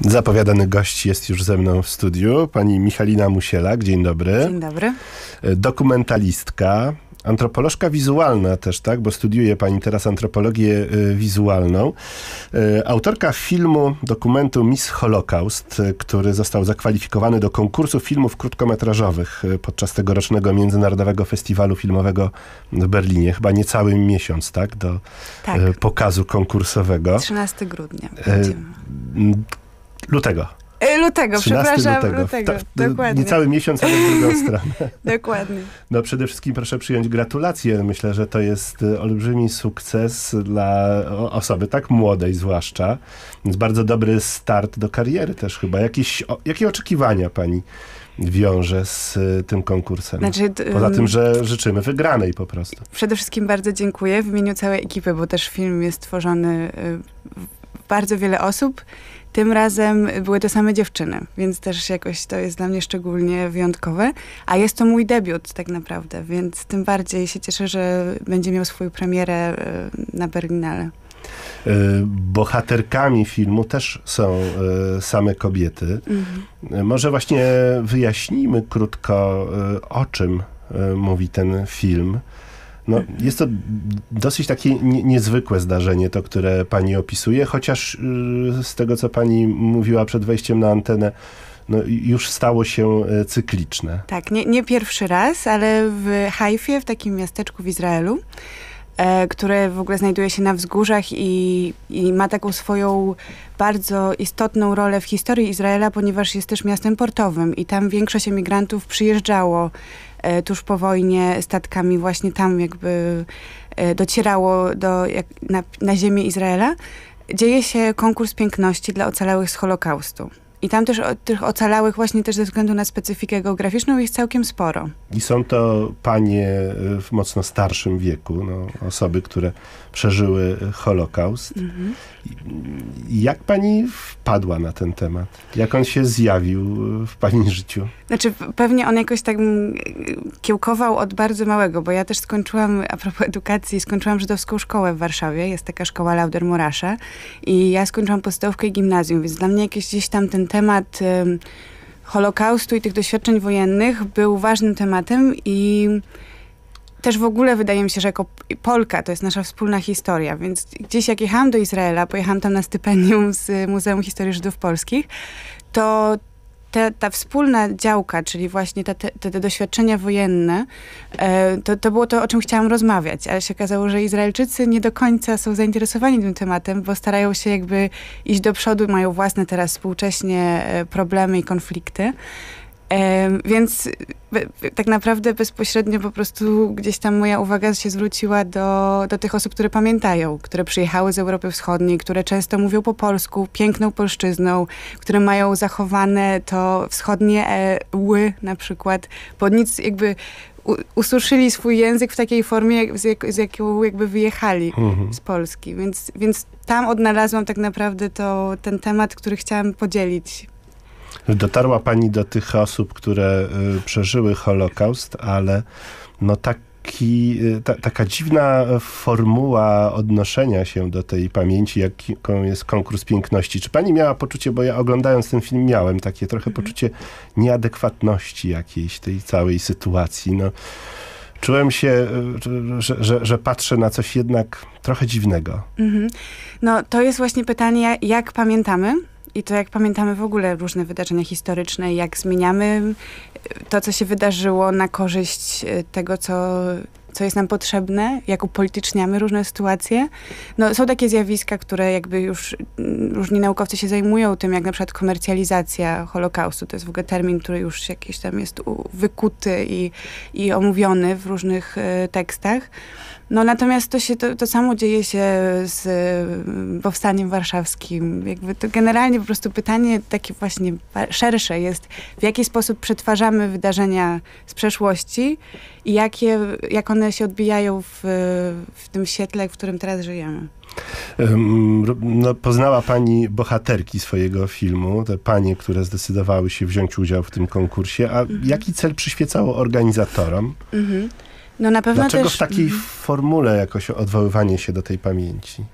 Zapowiadany gość jest już ze mną w studiu, pani Michalina Musielak. Dzień dobry. Dzień dobry. Dokumentalistka, antropolożka wizualna też, tak? Bo studiuje pani teraz antropologię y, wizualną. Y, autorka filmu, dokumentu Miss Holocaust, który został zakwalifikowany do konkursu filmów krótkometrażowych podczas tegorocznego Międzynarodowego Festiwalu Filmowego w Berlinie. Chyba niecały miesiąc, tak? Do Tak. pokazu konkursowego. 13 grudnia. E, będziemy. Lutego. E, Lutego, 13 przepraszam, lutego. lutego. Ta- dokładnie. Niecały miesiąc, ale w drugą stronę. Dokładnie. No przede wszystkim proszę przyjąć gratulacje. Myślę, że to jest y, olbrzymi sukces dla osoby tak młodej zwłaszcza. Więc bardzo dobry start do kariery też chyba. Jakieś, o, jakie oczekiwania pani wiąże z y, tym konkursem? Znaczy, Poza ym, tym, że życzymy wygranej po prostu. Przede wszystkim bardzo dziękuję w imieniu całej ekipy, bo też film jest tworzony bardzo wiele osób. Tym razem były to same dziewczyny, więc też jakoś to jest dla mnie szczególnie wyjątkowe. A jest to mój debiut tak naprawdę, więc tym bardziej się cieszę, że będzie miał swoją premierę y, na Berlinale. Y, Bohaterkami filmu też są y, same kobiety. Mhm. Może właśnie wyjaśnijmy krótko, o czym mówi ten film. No, jest to dosyć takie nie, niezwykłe zdarzenie, to, które pani opisuje, chociaż y, z tego, co pani mówiła przed wejściem na antenę, no, już stało się y, cykliczne. Tak, nie, nie pierwszy raz, ale w Haifie, w takim miasteczku w Izraelu, e, które w ogóle znajduje się na wzgórzach i, i ma taką swoją bardzo istotną rolę w historii Izraela, ponieważ jest też miastem portowym i tam większość emigrantów przyjeżdżało tuż po wojnie statkami właśnie tam jakby e, docierało do, jak, na, na ziemię Izraela. Dzieje się konkurs piękności dla ocalałych z Holokaustu. I tam też o, tych ocalałych właśnie też ze względu na specyfikę geograficzną jest całkiem sporo. I są to panie y, w mocno starszym wieku, no, osoby, które przeżyły Holokaust. I Jak pani wpadła na ten temat? Jak on się zjawił y, w pani życiu? Znaczy pewnie on jakoś tak mm, kiełkował od bardzo małego, bo ja też skończyłam, a propos edukacji, skończyłam żydowską szkołę w Warszawie, jest taka szkoła Lauder i ja skończyłam podstawówkę i gimnazjum, więc dla mnie jakiś gdzieś tam ten temat em, Holokaustu i tych doświadczeń wojennych był ważnym tematem i też w ogóle wydaje mi się, że jako Polka to jest nasza wspólna historia, więc gdzieś jak jechałam do Izraela, pojechałam tam na stypendium z Muzeum Historii Żydów Polskich, to te, ta wspólna działka, czyli właśnie te, te, te doświadczenia wojenne, e, to, to było to, o czym chciałam rozmawiać, ale się okazało, że Izraelczycy nie do końca są zainteresowani tym tematem, bo starają się jakby iść do przodu, mają własne teraz współcześnie e, problemy i konflikty. Więc tak naprawdę bezpośrednio po prostu gdzieś tam moja uwaga się zwróciła do, do tych osób, które pamiętają, które przyjechały z Europy Wschodniej, które często mówią po polsku, piękną polszczyzną, które mają zachowane to wschodnie e, ły na przykład, bo nic jakby ususzyli swój język w takiej formie, z, jak, z jaką jakby wyjechali Mhm. z Polski. Więc, więc tam odnalazłam tak naprawdę to, ten temat, który chciałam podzielić Dotarła pani do tych osób, które y, przeżyły Holokaust, ale no taki, y, ta, taka dziwna formuła odnoszenia się do tej pamięci, jaką jest konkurs piękności. Czy pani miała poczucie, bo ja oglądając ten film miałem takie trochę poczucie nieadekwatności jakiejś tej całej sytuacji. No, czułem się, y, że, że, że patrzę na coś jednak trochę dziwnego. Mhm. No to jest właśnie pytanie, jak pamiętamy i to jak pamiętamy w ogóle różne wydarzenia historyczne, jak zmieniamy e, to, co się wydarzyło na korzyść e, tego, co, co jest nam potrzebne, jak upolityczniamy różne sytuacje. No, są takie zjawiska, które jakby już mm, różni naukowcy się zajmują tym, jak na przykład komercjalizacja Holokaustu. To jest w ogóle termin, który już jakiś tam jest wykuty i, i omówiony w różnych e, tekstach. No natomiast to się, to, to samo dzieje się z y, powstaniem warszawskim. Jakby to generalnie po prostu pytanie takie właśnie szersze jest, w jaki sposób przetwarzamy wydarzenia z przeszłości i jakie, jak one się odbijają w, w tym świetle, w którym teraz żyjemy. No, poznała pani bohaterki swojego filmu, te panie, które zdecydowały się wziąć udział w tym konkursie. A jaki cel przyświecało organizatorom? Mhm. No na pewno Dlaczego też... w takiej Mhm. formule jakoś odwoływanie się do tej pamięci?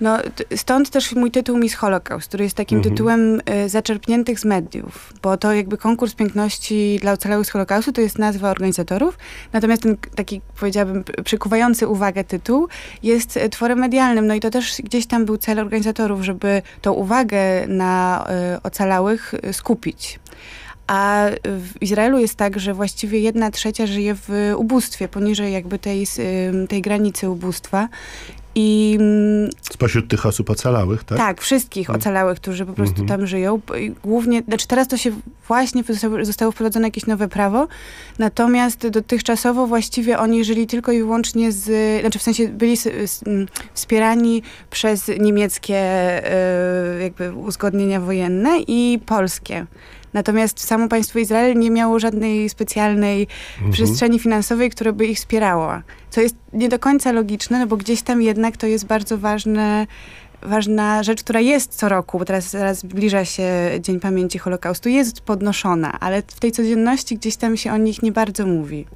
No, stąd też mój tytuł Miss Holocaust, który jest takim mhm. tytułem y, zaczerpniętych z mediów, bo to jakby konkurs piękności dla ocalałych z Holokaustu to jest nazwa organizatorów, natomiast ten taki, powiedziałabym, przykuwający uwagę tytuł jest y, tworem medialnym, no i to też gdzieś tam był cel organizatorów, żeby tą uwagę na y, ocalałych skupić. A w Izraelu jest tak, że właściwie jedna trzecia żyje w ubóstwie, poniżej jakby tej, tej granicy ubóstwa. I, mm, Spośród tych osób ocalałych, tak? Tak, wszystkich mhm. ocalałych, którzy po prostu mhm. tam żyją. Głównie, znaczy teraz to się właśnie zostało wprowadzone jakieś nowe prawo, natomiast dotychczasowo właściwie oni żyli tylko i wyłącznie z, znaczy w sensie byli mm, wspierani przez niemieckie e, jakby uzgodnienia wojenne i polskie. Natomiast samo państwo Izrael nie miało żadnej specjalnej mhm. przestrzeni finansowej, która by ich wspierała. Co jest nie do końca logiczne, no bo gdzieś tam jednak to jest bardzo ważne ważna rzecz, która jest co roku, bo teraz, teraz zbliża się Dzień Pamięci Holokaustu, jest podnoszona, ale w tej codzienności gdzieś tam się o nich nie bardzo mówi.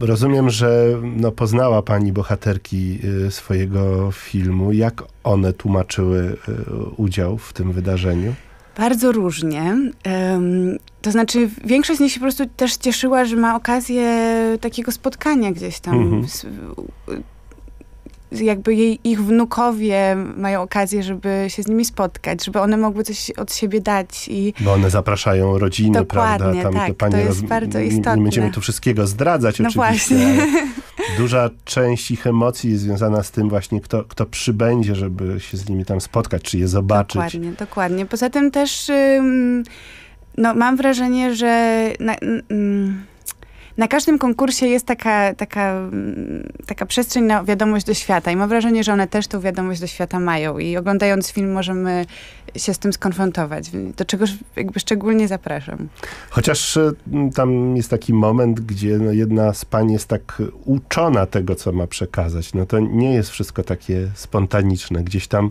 Rozumiem, że no, poznała pani bohaterki y, swojego filmu. Jak one tłumaczyły y, udział w tym wydarzeniu? Bardzo różnie. To znaczy, większość z nich się po prostu też cieszyła, że ma okazję takiego spotkania gdzieś tam. Mhm. Z, jakby jej, ich wnukowie mają okazję, żeby się z nimi spotkać, żeby one mogły coś od siebie dać. I... Bo one zapraszają rodziny, prawda? Tam tak, to, to jest roz... bardzo istotne. Nie będziemy tu wszystkiego zdradzać no oczywiście. Właśnie. Duża część ich emocji jest związana z tym właśnie, kto, kto przybędzie, żeby się z nimi tam spotkać, czy je zobaczyć. Dokładnie, dokładnie. Poza tym też no, mam wrażenie, że... Na, na każdym konkursie jest taka, taka, mm, taka przestrzeń na wiadomość do świata i mam wrażenie, że one też tą wiadomość do świata mają i oglądając film możemy się z tym skonfrontować, do czego jakby szczególnie zapraszam. Chociaż y, tam jest taki moment, gdzie no jedna z pań jest tak uczona tego, co ma przekazać. No to nie jest wszystko takie spontaniczne. Gdzieś tam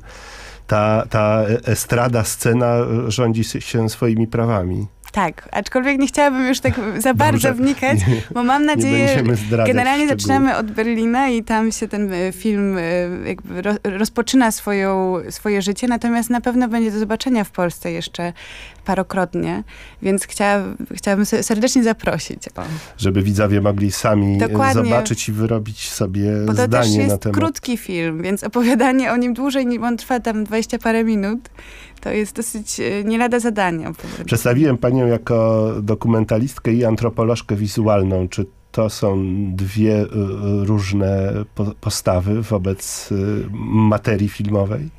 ta, ta estrada, scena rządzi się swoimi prawami. Tak, aczkolwiek nie chciałabym już tak za bardzo Dobrze. wnikać, nie, bo mam nadzieję, generalnie zaczynamy od Berlina i tam się ten e, film e, jakby rozpoczyna swoją, swoje życie, natomiast na pewno będzie do zobaczenia w Polsce jeszcze parokrotnie, więc chciała, chciałabym serdecznie zaprosić. O. Żeby widzowie mogli sami e, Dokładnie. zobaczyć i wyrobić sobie Bo to zdanie też jest krótki film, więc opowiadanie o nim dłużej, on trwa tam 20 parę minut, to jest dosyć e, nie lada zadanie. Przedstawiłem panią jako dokumentalistkę i antropolożkę wizualną. Czy to są dwie e, różne postawy wobec materii filmowej?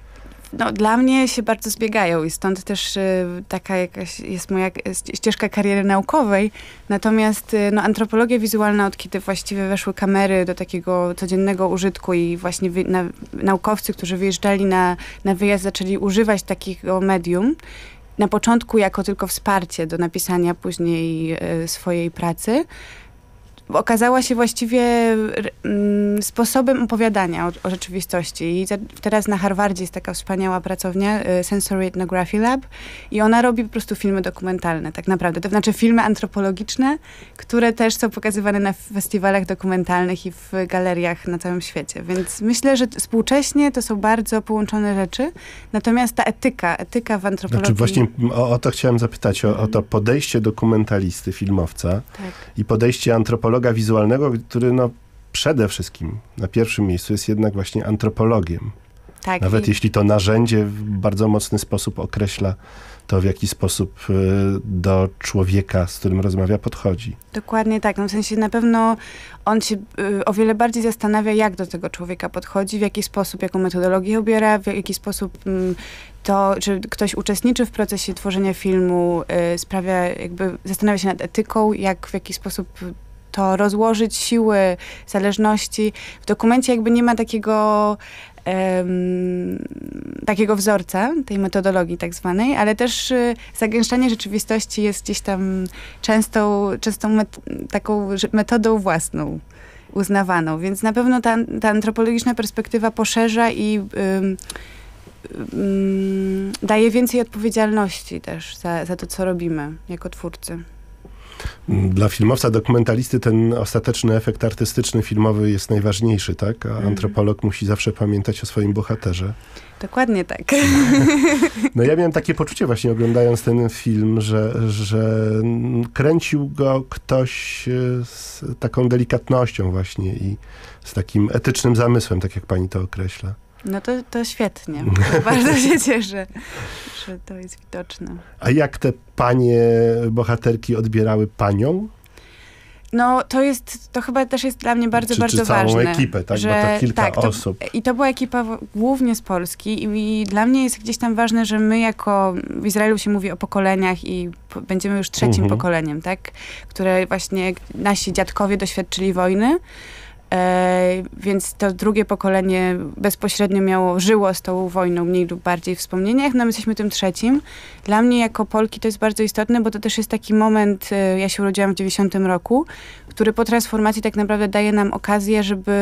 No, dla mnie się bardzo zbiegają i stąd też y, taka jakaś jest moja ścieżka kariery naukowej. Natomiast y, no, antropologia wizualna, od kiedy właściwie weszły kamery do takiego codziennego użytku i właśnie wy, na, naukowcy, którzy wyjeżdżali na, na wyjazd, zaczęli używać takiego medium, na początku jako tylko wsparcie do napisania później y, swojej pracy, okazała się właściwie mm, sposobem opowiadania o, o, rzeczywistości. I teraz na Harvardzie jest taka wspaniała pracownia y, Sensory Ethnography Lab i ona robi po prostu filmy dokumentalne, tak naprawdę. To znaczy filmy antropologiczne, które też są pokazywane na festiwalach dokumentalnych i w galeriach na całym świecie. Więc myślę, że współcześnie to są bardzo połączone rzeczy. Natomiast ta etyka, etyka w antropologii... Znaczy właśnie o, o to chciałem zapytać, o, o to podejście dokumentalisty, filmowca tak. i podejście antropologii antropologa wizualnego, który no, przede wszystkim na pierwszym miejscu jest jednak właśnie antropologiem. Tak, Nawet i... jeśli to narzędzie w bardzo mocny sposób określa to, w jaki sposób y, do człowieka, z którym rozmawia, podchodzi. Dokładnie tak. No w sensie na pewno on się y, o wiele bardziej zastanawia, jak do tego człowieka podchodzi, w jaki sposób, jaką metodologię obiera, w jaki sposób mm, to, czy ktoś uczestniczy w procesie tworzenia filmu, y, sprawia, jakby zastanawia się nad etyką, jak w jaki sposób to rozłożyć siły, zależności. W dokumencie jakby nie ma takiego um, takiego wzorca, tej metodologii tak zwanej, ale też y, zagęszczanie rzeczywistości jest gdzieś tam częstą, częstą met taką metodą własną uznawaną, więc na pewno ta, ta antropologiczna perspektywa poszerza i daje więcej odpowiedzialności też za, za to, co robimy jako twórcy. Dla filmowca, dokumentalisty ten ostateczny efekt artystyczny, filmowy jest najważniejszy, tak? A Mhm. antropolog musi zawsze pamiętać o swoim bohaterze. Dokładnie tak. No ja miałem takie poczucie właśnie oglądając ten film, że, że kręcił go ktoś e, z taką delikatnością właśnie i z takim etycznym zamysłem, tak jak pani to określa. No to, to świetnie. Bardzo się cieszę, że to jest widoczne. A jak te panie bohaterki odbierały panią? No to jest, to chyba też jest dla mnie bardzo, czy, bardzo czy całą ważne. ekipę, tak? że, Bo to kilka tak, to- osób. I to była ekipa głównie z Polski i, i dla mnie jest gdzieś tam ważne, że my jako, w Izraelu się mówi o pokoleniach i po, będziemy już trzecim Mhm. pokoleniem, tak? Które właśnie nasi dziadkowie doświadczyli wojny. Więc to drugie pokolenie bezpośrednio miało, żyło z tą wojną mniej lub bardziej w wspomnieniach, no my jesteśmy tym trzecim. Dla mnie jako Polki to jest bardzo istotne, bo to też jest taki moment, e, ja się urodziłam w 90 roku, który po transformacji tak naprawdę daje nam okazję, żeby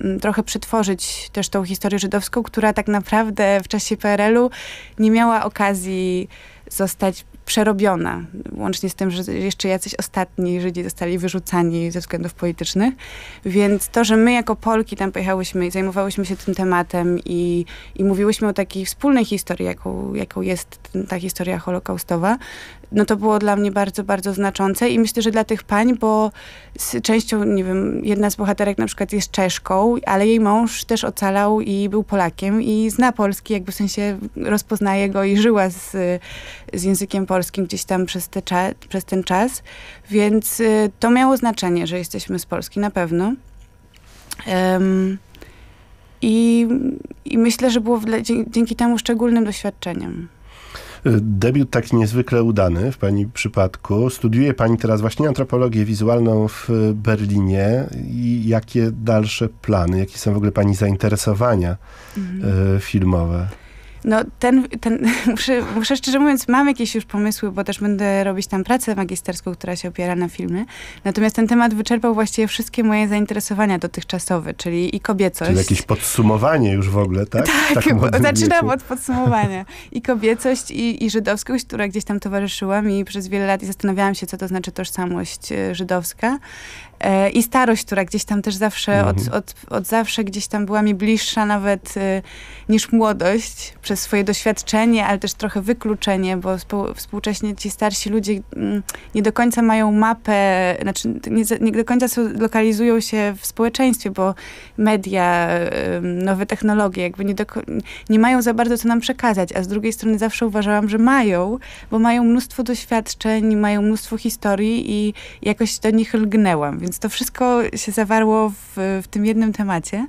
mm, trochę przetworzyć też tą historię żydowską, która tak naprawdę w czasie PRL-u nie miała okazji zostać przerobiona. Łącznie z tym, że jeszcze jacyś ostatni Żydzi zostali wyrzucani ze względów politycznych. Więc to, że my jako Polki tam pojechałyśmy i zajmowałyśmy się tym tematem i, i mówiłyśmy o takiej wspólnej historii, jaką, jaką jest ta historia holokaustowa, no to było dla mnie bardzo, bardzo znaczące i myślę, że dla tych pań, bo z częścią, nie wiem, jedna z bohaterek na przykład jest Czeszką, ale jej mąż też ocalał i był Polakiem i zna polski, jakby w sensie rozpoznaje go i żyła z, z językiem polskim gdzieś tam przez, te cza- przez ten czas, więc y, to miało znaczenie, że jesteśmy z Polski, na pewno. Em, i, I myślę, że było dzięki temu szczególnym doświadczeniem. Debiut taki niezwykle udany w pani przypadku. Studiuje pani teraz właśnie antropologię wizualną w Berlinie. I jakie dalsze plany, jakie są w ogóle pani zainteresowania e, filmowe? No, ten, ten muszę, muszę szczerze mówiąc, mam jakieś już pomysły, bo też będę robić tam pracę magisterską, która się opiera na filmie. Natomiast ten temat wyczerpał właściwie wszystkie moje zainteresowania dotychczasowe, czyli i kobiecość. Czyli jakieś podsumowanie już w ogóle, tak? Tak, zaczynam wieku. od podsumowania. I kobiecość, i, i żydowskość, która gdzieś tam towarzyszyła mi przez wiele lat i zastanawiałam się, co to znaczy tożsamość e, żydowska. E, I starość, która gdzieś tam też zawsze, od, Mhm. od, od zawsze gdzieś tam była mi bliższa nawet e, niż młodość, przez swoje doświadczenie, ale też trochę wykluczenie, bo współ, współcześnie ci starsi ludzie mm, nie do końca mają mapę, znaczy nie, nie do końca są, lokalizują się w społeczeństwie, bo media, em, nowe technologie jakby nie, doko- nie mają za bardzo co nam przekazać, a z drugiej strony zawsze uważałam, że mają, bo mają mnóstwo doświadczeń, mają mnóstwo historii i jakoś do nich lgnęłam, więc to wszystko się zawarło w, w tym jednym temacie.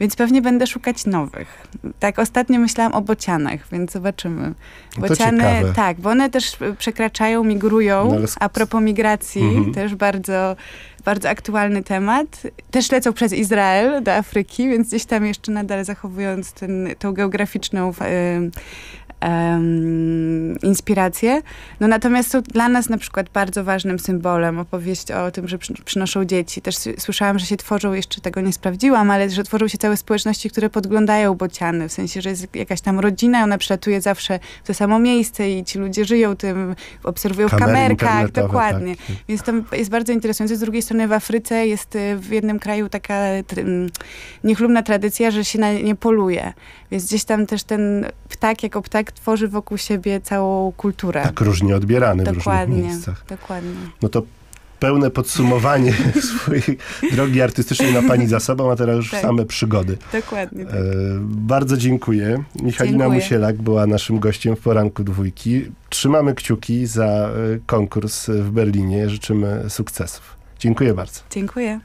Więc pewnie będę szukać nowych. Tak, ostatnio myślałam o bocianach, więc zobaczymy. No Bociany, tak, bo one też przekraczają, migrują. No ale A propos migracji, Mhm. też bardzo, bardzo aktualny temat. Też lecą przez Izrael do Afryki, więc gdzieś tam jeszcze nadal zachowując ten, tą geograficzną em, inspirację. No natomiast są dla nas na przykład bardzo ważnym symbolem opowieść o tym, że przy, przynoszą dzieci. Też słyszałam, że się tworzą, jeszcze tego nie sprawdziłam, ale że tworzą się całe społeczności, które podglądają bociany. W sensie, że jest jakaś tam rodzina, ona przylatuje zawsze w to samo miejsce i ci ludzie żyją tym, obserwują w Kamery kamerkach. internetowe, Dokładnie. tak. Więc to jest bardzo interesujące. Z drugiej strony w Afryce jest y, w jednym kraju taka niechlubna tradycja, że się na nie poluje. Więc gdzieś tam też ten ptak jako ptak tworzy wokół siebie całą kulturę. Tak różnie odbierany w różnych dokładnie, miejscach. dokładnie. No to pełne podsumowanie swojej drogi artystycznej ma pani za sobą, a teraz już Tak. same przygody. Dokładnie. Tak. E, bardzo dziękuję. Michalina Dziękuję. Musielak była naszym gościem w poranku dwójki. Trzymamy kciuki za e, konkurs w Berlinie. Życzymy sukcesów. Dziękuję bardzo. Dziękuję.